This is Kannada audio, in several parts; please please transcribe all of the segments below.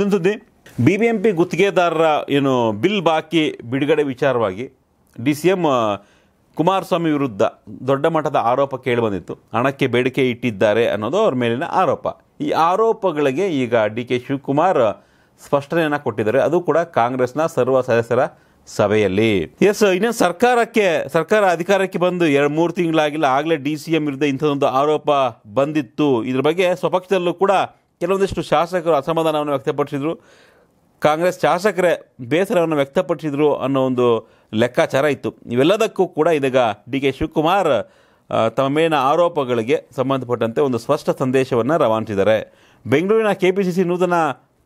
ಇನ್ನೊಂದು ಸುದ್ದಿ. ಬಿ ಬಿ ಎಂ ಪಿ ಗುತ್ತಿಗೆದಾರರ, ಏನು, ಬಿಲ್ ಬಾಕಿ ಬಿಡುಗಡೆ ವಿಚಾರವಾಗಿ ಡಿ ಸಿ ಎಂ ಕುಮಾರಸ್ವಾಮಿ ವಿರುದ್ಧ ದೊಡ್ಡ ಮಟ್ಟದ ಆರೋಪ ಕೇಳಿಬಂದಿತ್ತು ಹಣಕ್ಕೆ ಬೇಡಿಕೆ ಇಟ್ಟಿದ್ದಾರೆ ಅನ್ನೋದು ಅವ್ರ ಮೇಲಿನ ಆರೋಪ. ಈ ಆರೋಪಗಳಿಗೆ ಈಗ ಡಿ ಕೆ ಶಿವಕುಮಾರ್ ಸ್ಪಷ್ಟನೆಯನ್ನು ಕೊಟ್ಟಿದ್ದಾರೆ. ಅದು ಕೂಡ ಕಾಂಗ್ರೆಸ್ನ ಸರ್ವ ಸದಸ್ಯರ ಸಭೆಯಲ್ಲಿ. ಎಸ್ ಇನ್ನು ಸರ್ಕಾರಕ್ಕೆ, ಸರ್ಕಾರ ಅಧಿಕಾರಕ್ಕೆ ಬಂದು ಎರಡು, ಮೂರು ತಿಂಗಳಾಗಿಲ್ಲ. ಆಗಲೇ ಡಿ ಸಿ ಎಂ ವಿರುದ್ಧ ಇಂಥದ್ದೊಂದು ಆರೋಪ ಬಂದಿತ್ತು. ಇದ್ರ ಬಗ್ಗೆ ಸ್ವಪಕ್ಷದಲ್ಲೂ ಕೂಡ ಕೆಲವೊಂದಿಷ್ಟು ಶಾಸಕರು ಅಸಮಾಧಾನವನ್ನು ವ್ಯಕ್ತಪಡಿಸಿದರು. ಕಾಂಗ್ರೆಸ್ ಶಾಸಕರೇ ಬೇಸರವನ್ನು ವ್ಯಕ್ತಪಡಿಸಿದರು ಅನ್ನೋ ಒಂದು ಲೆಕ್ಕಾಚಾರ ಇತ್ತು. ಇವೆಲ್ಲದಕ್ಕೂ ಕೂಡ ಇದೀಗ ಡಿ ಕೆ ಶಿವಕುಮಾರ್ ತಮ್ಮ ಮೇಲಿನ ಆರೋಪಗಳಿಗೆ ಸಂಬಂಧಪಟ್ಟಂತೆ ಒಂದು ಸ್ಪಷ್ಟ ಸಂದೇಶವನ್ನು ರವಾನಿಸಿದ್ದಾರೆ. ಬೆಂಗಳೂರಿನ ಕೆ ಪಿ ಸಿ ಸಿ ನೂತನ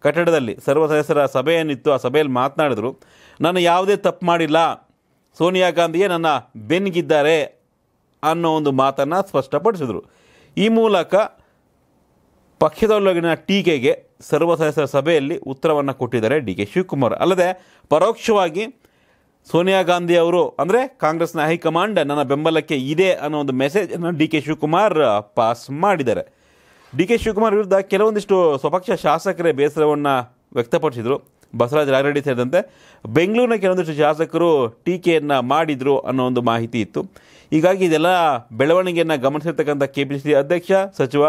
ಕಟ್ಟಡದಲ್ಲಿ ಸರ್ವ ಸದಸ್ಯರ ಸಭೆಯನ್ನಿತ್ತು. ಆ ಸಭೆಯಲ್ಲಿ ಮಾತನಾಡಿದರು, ನಾನು ಯಾವುದೇ ತಪ್ಪು ಮಾಡಿಲ್ಲ. ಸೋನಿಯಾ ಗಾಂಧಿಯೇ ನನ್ನ ಬೆನ್ಗಿದ್ದಾರೆ ಅನ್ನೋ ಒಂದು ಮಾತನ್ನು ಸ್ಪಷ್ಟಪಡಿಸಿದರು. ಈ ಮೂಲಕ ಪಕ್ಷದೊಳಗಿನ ಟೀಕೆಗೆ ಸರ್ವ ಸದಸ್ಯರ ಸಭೆಯಲ್ಲಿ ಉತ್ತರವನ್ನು ಕೊಟ್ಟಿದ್ದಾರೆ ಡಿ ಕೆ ಶಿವಕುಮಾರ್. ಅಲ್ಲದೆ ಪರೋಕ್ಷವಾಗಿ ಸೋನಿಯಾ ಗಾಂಧಿ ಅವರು, ಅಂದರೆ ಕಾಂಗ್ರೆಸ್ನ ಹೈಕಮಾಂಡ್ ನನ್ನ ಬೆಂಬಲಕ್ಕೆ ಇದೆ ಅನ್ನೋ ಒಂದು ಮೆಸೇಜನ್ನು ಡಿ ಕೆ ಶಿವಕುಮಾರ್ ಪಾಸ್ ಮಾಡಿದ್ದಾರೆ. ಡಿ ಕೆ ಶಿವಕುಮಾರ್ ವಿರುದ್ಧ ಕೆಲವೊಂದಿಷ್ಟು ಸ್ವಪಕ್ಷ ಶಾಸಕರೇ ಬೇಸರವನ್ನು ವ್ಯಕ್ತಪಡಿಸಿದರು. ಬಸವರಾಜ ರಾಗರೆಡ್ಡಿ ಸೇರಿದಂತೆ ಬೆಂಗಳೂರಿನ ಕೆಲವೊಂದಿಷ್ಟು ಶಾಸಕರು ಟೀಕೆಯನ್ನು ಮಾಡಿದರು ಅನ್ನೋ ಒಂದು ಮಾಹಿತಿ ಇತ್ತು. ಹೀಗಾಗಿ ಇದೆಲ್ಲ ಬೆಳವಣಿಗೆಯನ್ನು ಗಮನಿಸಿರ್ತಕ್ಕಂಥ ಕೆ ಪಿ ಸಿ ಅಧ್ಯಕ್ಷ, ಸಚಿವ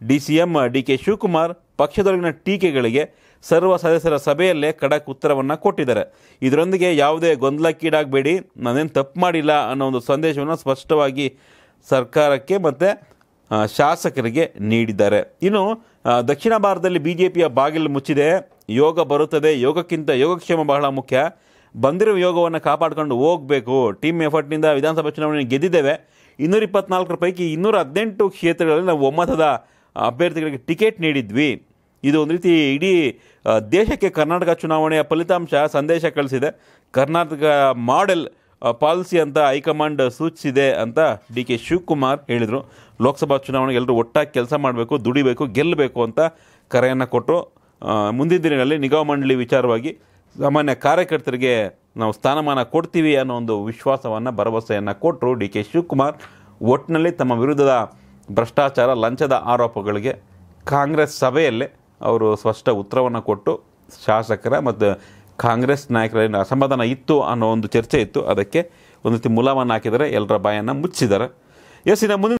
D C M D K Shivakumar ಪಕ್ಷದೊಳಗಿನ ಟೀಕೆಗಳಿಗೆ ಸರ್ವ ಸದಸ್ಯರ ಸಭೆಯಲ್ಲೇ ಖಡಕ್ ಉತ್ತರವನ್ನು ಕೊಟ್ಟಿದ್ದಾರೆ. ಇದರೊಂದಿಗೆ ಯಾವುದೇ ಗೊಂದಲಕ್ಕೀಡಾಗಬೇಡಿ, ನಾನೇನು ತಪ್ಪು ಮಾಡಿಲ್ಲ ಅನ್ನೋ ಒಂದು ಸಂದೇಶವನ್ನು ಸ್ಪಷ್ಟವಾಗಿ ಸರ್ಕಾರಕ್ಕೆ ಮತ್ತು ಶಾಸಕರಿಗೆ ನೀಡಿದ್ದಾರೆ. ಇನ್ನು ದಕ್ಷಿಣ ಭಾರತದಲ್ಲಿ ಬಿ ಜೆ ಪಿಯ ಬಾಗಿಲು ಮುಚ್ಚಿದೆ. ಯೋಗ ಬರುತ್ತದೆ. ಯೋಗಕ್ಕಿಂತ ಯೋಗಕ್ಷೇಮ ಬಹಳ ಮುಖ್ಯ. ಬಂದಿರುವ ಯೋಗವನ್ನು ಕಾಪಾಡಿಕೊಂಡು ಹೋಗಬೇಕು. ಟೀಮ್ ಎಫರ್ಟ್ನಿಂದ ವಿಧಾನಸಭಾ ಚುನಾವಣೆ ಗೆದ್ದಿದ್ದೇವೆ. ಇನ್ನೂರ ಇಪ್ಪತ್ನಾಲ್ಕರ ಪೈಕಿ ಇನ್ನೂರ ಹದಿನೆಂಟು ಕ್ಷೇತ್ರಗಳಲ್ಲಿ ನಾವು ಒಮ್ಮತದ ಅಭ್ಯರ್ಥಿಗಳಿಗೆ ಟಿಕೆಟ್ ನೀಡಿದ್ವಿ. ಇದು ಒಂದು ರೀತಿ ಇಡೀ ದೇಶಕ್ಕೆ ಕರ್ನಾಟಕ ಚುನಾವಣೆಯ ಫಲಿತಾಂಶ ಸಂದೇಶ ಕಳಿಸಿದೆ. ಕರ್ನಾಟಕ ಮಾಡೆಲ್ ಪಾಲಿಸಿ ಅಂತ ಹೈಕಮಾಂಡ್ ಸೂಚಿಸಿದೆ ಅಂತ ಡಿ ಕೆ ಶಿವಕುಮಾರ್ ಹೇಳಿದರು. ಲೋಕಸಭಾ ಚುನಾವಣೆಗೆ ಎಲ್ಲರೂ ಒಟ್ಟಾಗಿ ಕೆಲಸ ಮಾಡಬೇಕು, ದುಡಿಬೇಕು, ಗೆಲ್ಲಬೇಕು ಅಂತ ಕರೆಯನ್ನು ಕೊಟ್ಟರು ಮುಂದಿನ ದಿನಗಳಲ್ಲಿ ನಿಗಮ ಮಂಡಳಿ ವಿಚಾರವಾಗಿ ಸಾಮಾನ್ಯ ಕಾರ್ಯಕರ್ತರಿಗೆ ನಾವು ಸ್ಥಾನಮಾನ ಕೊಡ್ತೀವಿ ಅನ್ನೋ ಒಂದು ವಿಶ್ವಾಸವನ್ನು, ಭರವಸೆಯನ್ನು ಕೊಟ್ಟರು ಡಿ ಕೆ ಶಿವಕುಮಾರ್. ಒಟ್ಟಿನಲ್ಲಿ ತಮ್ಮ ವಿರುದ್ಧದ ಭ್ರಷ್ಟಾಚಾರ, ಲಂಚದ ಆರೋಪಗಳಿಗೆ ಕಾಂಗ್ರೆಸ್ ಸಭೆಯಲ್ಲೇ ಅವರು ಸ್ಪಷ್ಟ ಉತ್ತರವನ್ನು ಕೊಟ್ಟು ಶಾಸಕರ ಮತ್ತು ಕಾಂಗ್ರೆಸ್ ನಾಯಕರ ಅಸಮಾಧಾನ ಇತ್ತು ಅನ್ನೋ ಒಂದು ಚರ್ಚೆ ಇತ್ತು. ಅದಕ್ಕೆ ಒಂದು ರೀತಿ ಮುಲಾವನ್ನು ಹಾಕಿದರೆ ಎಲ್ಲರ ಬಾಯನ್ನು ಮುಚ್ಚಿದ್ದಾರೆ. ಎಸ್, ಇನ್ನು ಮುಂದಿನ